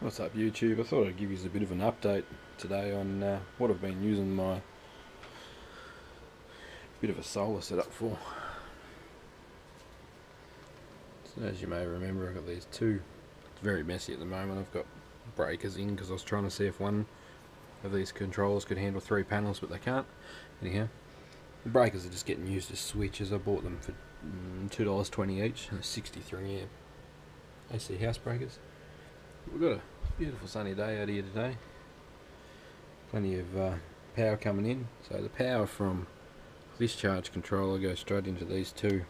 What's up YouTube? I thought I'd give you a bit of an update today on uh, what I've been using my bit of a solar setup for. So as you may remember I've got these two, it's very messy at the moment, I've got breakers in because I was trying to see if one of these controllers could handle three panels but they can't. Anyhow, the breakers are just getting used as switches, I bought them for mm, $2.20 each, 63 amp AC house breakers. We've got a beautiful sunny day out here today. Plenty of uh, power coming in. So the power from this charge controller goes straight into these two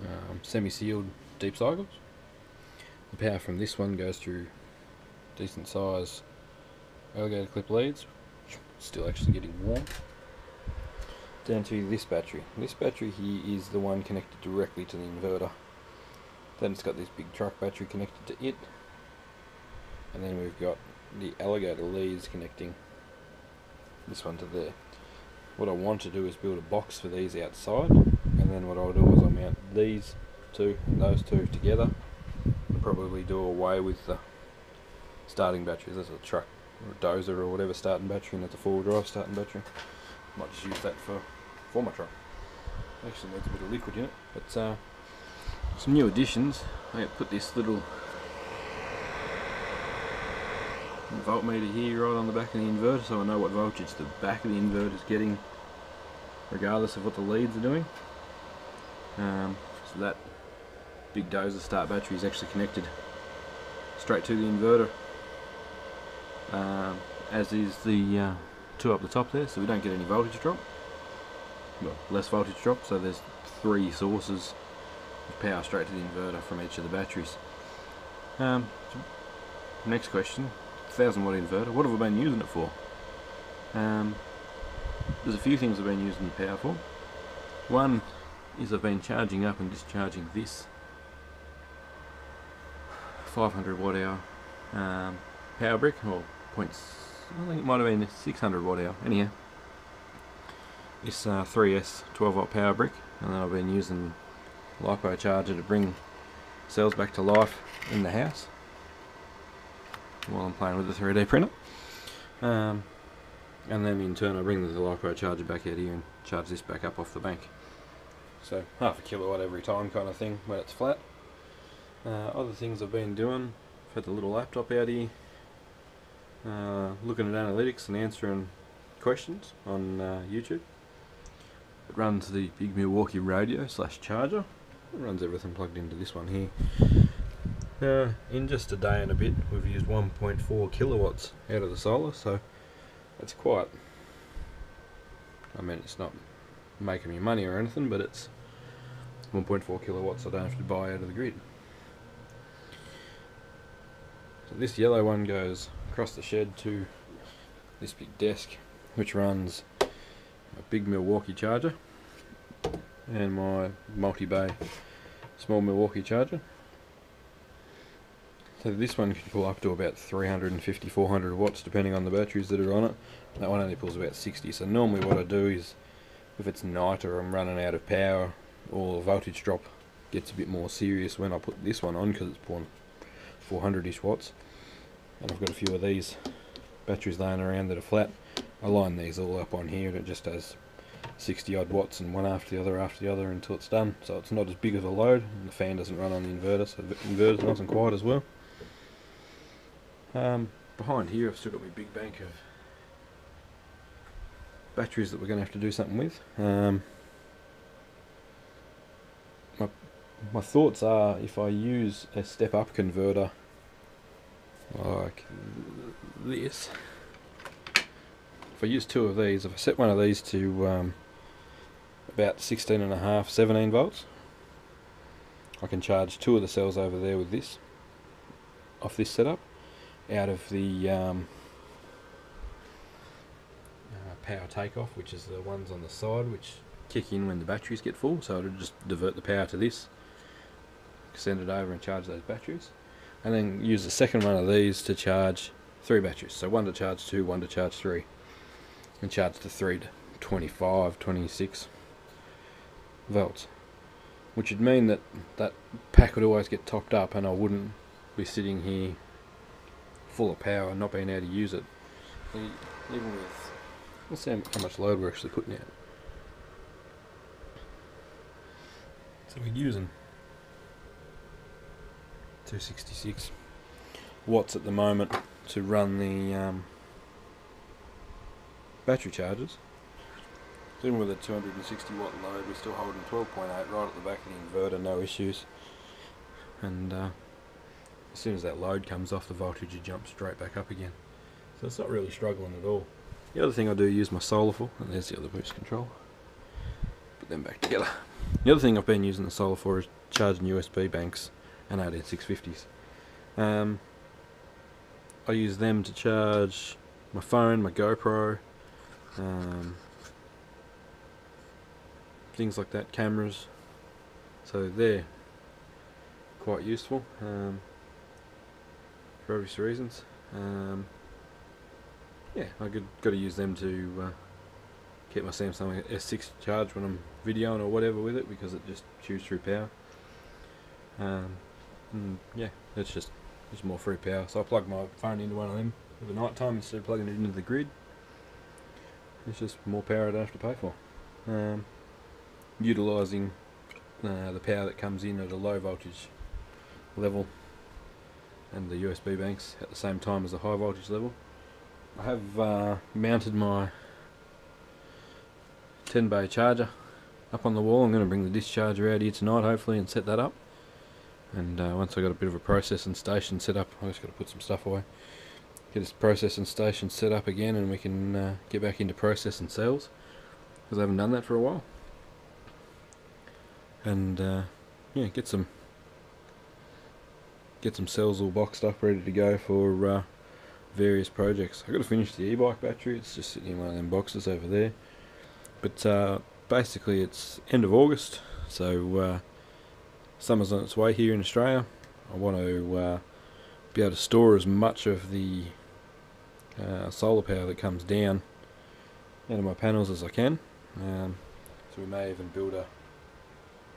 um, semi-sealed deep cycles. The power from this one goes through decent size alligator clip leads, still actually getting warm. Down to this battery. This battery here is the one connected directly to the inverter. Then it's got this big truck battery connected to it and then we've got the alligator leads connecting this one to there. What I want to do is build a box for these outside and then what I'll do is I'll mount these two and those two together and probably do away with the starting batteries. There's a truck or a dozer or whatever starting battery and that's a four-wheel drive starting battery. Might just use that for, for my truck. Actually needs a bit of liquid in it. But uh, some new additions. I put this little voltmeter here right on the back of the inverter so I know what voltage the back of the inverter is getting regardless of what the leads are doing. Um, so that big dozer start battery is actually connected straight to the inverter. Um, as is the uh, two up the top there so we don't get any voltage drop. Well less voltage drop so there's three sources of power straight to the inverter from each of the batteries. Um, next question 1000 watt inverter. What have I been using it for? Um, there's a few things I've been using the power for. One is I've been charging up and discharging this 500 watt hour um, power brick or points I think it might have been 600 watt hour anyhow this uh, 3S 12 watt power brick and I've been using LiPo charger to bring cells back to life in the house while I'm playing with the 3D printer. Um, and then in turn I bring the LiPo charger back out here and charge this back up off the bank. So half a kilowatt every time kind of thing when it's flat. Uh, other things I've been doing, I've had the little laptop out here, uh, looking at analytics and answering questions on uh, YouTube. It runs the big Milwaukee radio slash charger. It runs everything plugged into this one here. Uh, in just a day and a bit, we've used 1.4 kilowatts out of the solar, so that's quite. I mean, it's not making me money or anything, but it's 1.4 kilowatts I don't have to buy out of the grid. So this yellow one goes across the shed to this big desk, which runs a big Milwaukee charger and my multi-bay small Milwaukee charger. So this one can pull up to about 350, 400 watts depending on the batteries that are on it. That one only pulls about 60. So normally what I do is, if it's night or I'm running out of power, or the voltage drop gets a bit more serious when I put this one on because it's pulling 400-ish watts. And I've got a few of these batteries laying around that are flat. I line these all up on here and it just has 60 odd watts and one after the other after the other until it's done. So it's not as big of a load and the fan doesn't run on the inverter so the inverter's nice and quiet as well. Um, behind here I've still got my big bank of batteries that we're going to have to do something with. Um, my, my thoughts are if I use a step up converter like this, if I use two of these, if I set one of these to um, about 16 and a half, 17 volts, I can charge two of the cells over there with this off this setup out of the um, uh, power takeoff, which is the ones on the side which kick in when the batteries get full. So it'll just divert the power to this, send it over and charge those batteries, and then use the second one of these to charge three batteries. So one to charge two, one to charge three, and charge the three to 25, 26 volts. Which would mean that that pack would always get topped up, and I wouldn't be sitting here full of power and not being able to use it. Even with, let's see how much load we're actually putting out. So we're using 266 watts at the moment to run the um, battery chargers. Even with a 260 watt load, we're still holding 12.8 right at the back of the inverter, no issues. And uh, as soon as that load comes off, the voltage will jump straight back up again. So it's not really struggling at all. The other thing I do use my solar for, and there's the other boost control. Put them back together. The other thing I've been using the solar for is charging USB banks and 18650s. Um, I use them to charge my phone, my GoPro, um, things like that, cameras. So they're quite useful um, for obvious reasons. Um, yeah, I got to use them to uh, keep my Samsung S6 charged when I'm videoing or whatever with it because it just chews through power. Um, yeah, it's just just more free power. So I plug my phone into one of them for the night time instead of plugging it into the grid. It's just more power I don't have to pay for. Um, utilising uh, the power that comes in at a low voltage level and the USB banks at the same time as the high voltage level. I have uh, mounted my 10 bay charger up on the wall. I'm going to bring the discharger out here tonight hopefully and set that up. And uh, once I got a bit of a processing station set up, I just got to put some stuff away. Get this processing station set up again and we can uh, get back into processing cells. Because I haven't done that for a while. And uh, yeah, get some get some cells all boxed up ready to go for uh, various projects. I've got to finish the e-bike battery, it's just sitting in one of them boxes over there. But uh, basically it's end of August, so uh, summer's on its way here in Australia. I want to uh, be able to store as much of the uh, solar power that comes down out of my panels as I can. Um, so we may even build a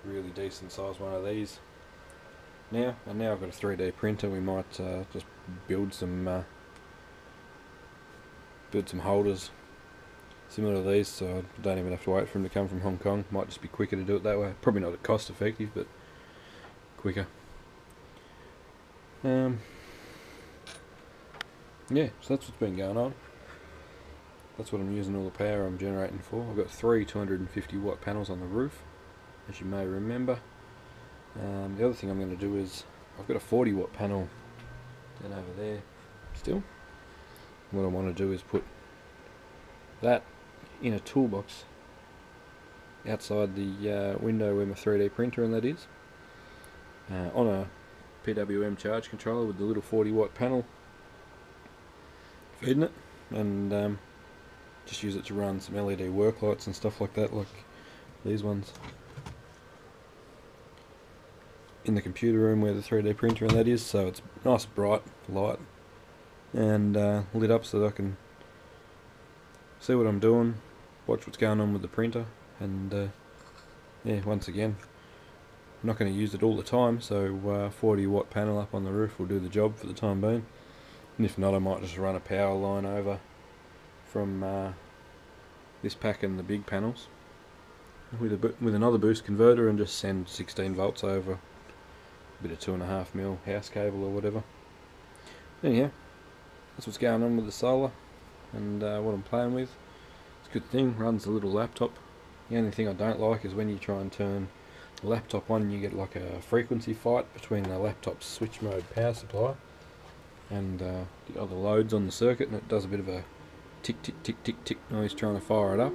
really decent size one of these now. And now I've got a 3D printer, we might uh, just build some uh, build some holders similar to these so I don't even have to wait for them to come from Hong Kong. Might just be quicker to do it that way. Probably not cost effective but quicker. Um, yeah, so that's what's been going on. That's what I'm using all the power I'm generating for. I've got three 250 watt panels on the roof, as you may remember. Um, the other thing I'm going to do is, I've got a 40 watt panel down over there still. What I want to do is put that in a toolbox outside the uh, window where my 3D printer and that is uh, on a PWM charge controller with the little 40 watt panel feeding it and um, just use it to run some LED work lights and stuff like that like these ones in the computer room where the 3D printer and that is so it's nice bright light and uh, lit up so that I can see what I'm doing watch what's going on with the printer and uh, yeah once again I'm not going to use it all the time, so uh, 40 watt panel up on the roof will do the job for the time being. And if not, I might just run a power line over from uh, this pack and the big panels with a with another boost converter and just send 16 volts over bit of two and a half mil house cable or whatever. Anyhow, that's what's going on with the solar and uh, what I'm playing with. It's a good thing, runs a little laptop. The only thing I don't like is when you try and turn the laptop on you get like a frequency fight between the laptop's switch mode power supply and uh, the other loads on the circuit and it does a bit of a tick tick tick tick tick noise trying to fire it up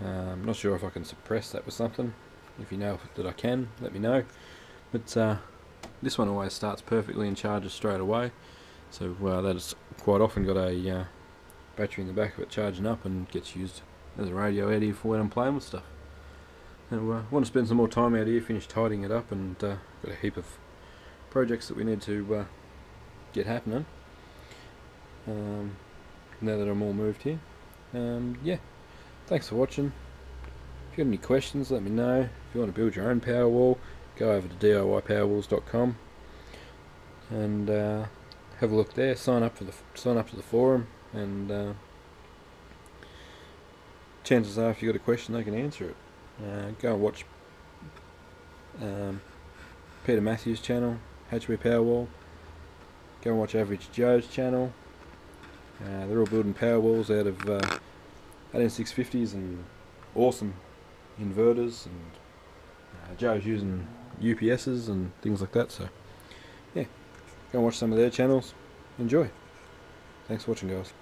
I'm um, not sure if I can suppress that with something if you know that I can let me know but uh, this one always starts perfectly and charges straight away so uh, that has quite often got a uh, battery in the back of it charging up and gets used as a radio out here for when I'm playing with stuff and uh, want to spend some more time out here, finish tidying it up, and uh, got a heap of projects that we need to uh, get happening. Um, now that I'm all moved here. Um, yeah, thanks for watching. If you have any questions, let me know. If you want to build your own power wall, go over to DIYpowerwalls.com and uh, have a look there. Sign up for the sign up to the forum, and uh, chances are, if you've got a question, they can answer it. Uh, go and watch um, Peter Matthews' channel, HB Powerwall. Go and watch Average Joe's channel. Uh, they're all building Powerwalls out of uh, 18650s and awesome inverters, and uh, Joe's using UPSs and things like that. So, yeah, go and watch some of their channels. Enjoy. Thanks for watching, guys.